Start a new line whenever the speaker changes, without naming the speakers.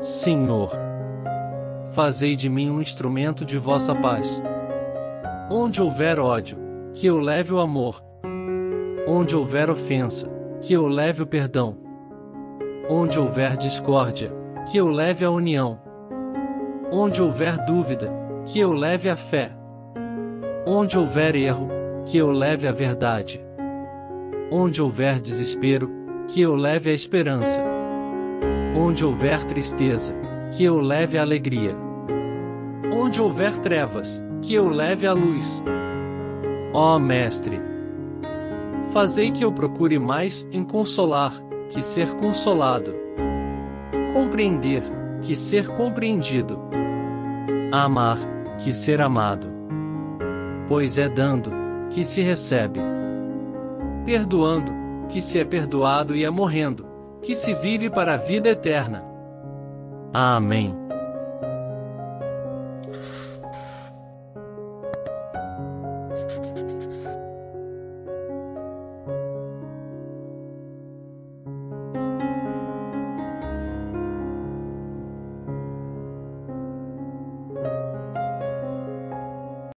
Senhor. Fazei de mim um instrumento de vossa paz. Onde houver ódio, que eu leve o amor. Onde houver ofensa, que eu leve o perdão. Onde houver discórdia, que eu leve a união. Onde houver dúvida, que eu leve a fé. Onde houver erro, que eu leve a verdade. Onde houver desespero, que eu leve a esperança. Onde houver tristeza, que eu leve a alegria. Onde houver trevas, que eu leve a luz. Ó Mestre, fazei que eu procure mais em consolar, que ser consolado. Compreender, que ser compreendido. Amar, que ser amado. Pois é dando, que se recebe. Perdoando, que se é perdoado e é morrendo, que se vive para a vida eterna. Amém.